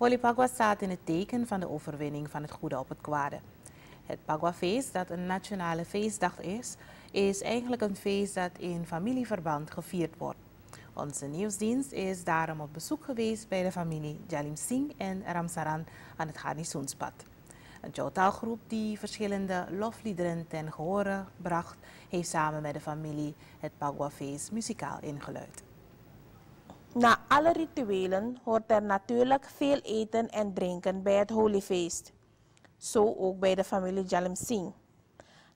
Holy Pagwa staat in het teken van de overwinning van het goede op het kwade. Het Pagwa-feest, dat een nationale feestdag is, is eigenlijk een feest dat in familieverband gevierd wordt. Onze nieuwsdienst is daarom op bezoek geweest bij de familie Jalim Singh en Ramsaran aan het Garnisoenspad. Een Chotaalgroep die verschillende lofliederen ten gehore bracht, heeft samen met de familie het Pagwa-feest muzikaal ingeluid. Na alle rituelen hoort er natuurlijk veel eten en drinken bij het Holyfeest. Zo ook bij de familie Jalim Singh.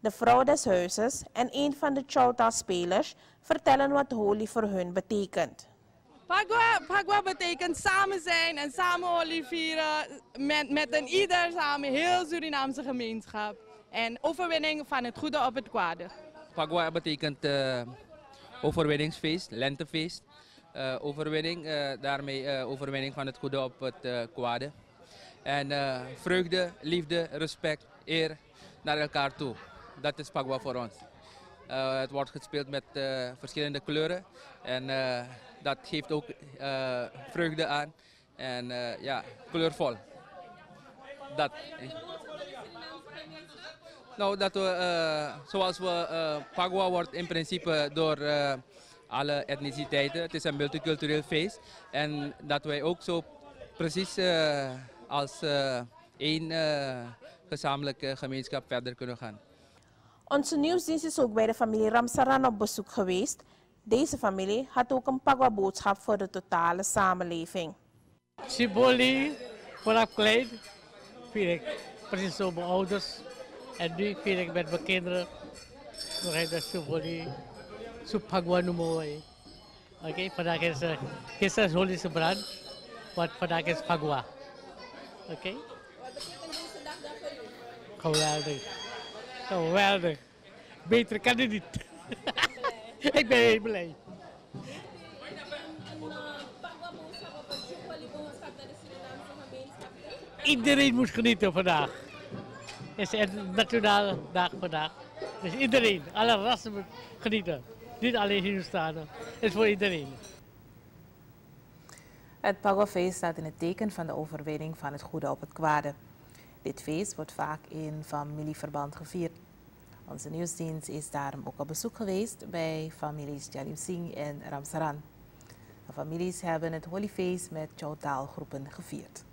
De vrouw des huizes en een van de Chauta-spelers vertellen wat Holy voor hun betekent. Pagwa, Pagwa betekent samen zijn en samen Holy vieren met, met een ieder samen, heel Surinaamse gemeenschap. En overwinning van het goede op het kwade. Pagwa betekent uh, overwinningsfeest, lentefeest. Uh, overwinning, uh, daarmee overwinning van het goede op het kwade. En vreugde, liefde, respect, eer naar elkaar toe. Dat is Pagwa voor ons. Het wordt gespeeld met verschillende kleuren en dat geeft ook vreugde aan en ja, kleurvol. Dat. Nou, dat we, zoals we, Pagwa wordt in principe door alle etniciteiten. Het is een multicultureel feest en dat wij ook zo precies als één gezamenlijke gemeenschap verder kunnen gaan. Onze nieuwsdienst is ook bij de familie Ramsaran op bezoek geweest. Deze familie had ook een pagwa-boodschap voor de totale samenleving. Siboli, vanaf klein, vier ik precies zo mijn ouders. En nu vier ik met mijn kinderen. Nog even Siboli, zo pagwa numoy. Oké, okay, vandaag is, uh, gisteren is Holy vandaag is pagwa. Oké? Okay? Geweldig. Geweldig. Beter kan het niet. ik ben heel blij. Iedereen moet genieten vandaag. Het is een nationale dag vandaag. Dus iedereen, alle rassen moet genieten. Niet alleen Hindustanen. Het is voor iedereen. Het Pagwa-feest staat in het teken van de overwinning van het goede op het kwade. Dit feest wordt vaak in familieverband gevierd. Onze nieuwsdienst is daarom ook op bezoek geweest bij families Jalim Singh en Ramsaran. De families hebben het Holyfeest met Chowtaal groepen gevierd.